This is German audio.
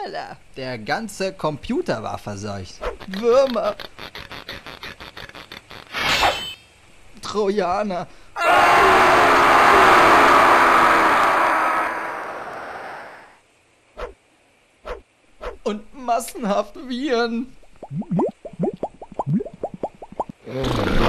schneller. Der ganze Computer war verseucht. Würmer. Trojaner. Und massenhaft Viren. Äh.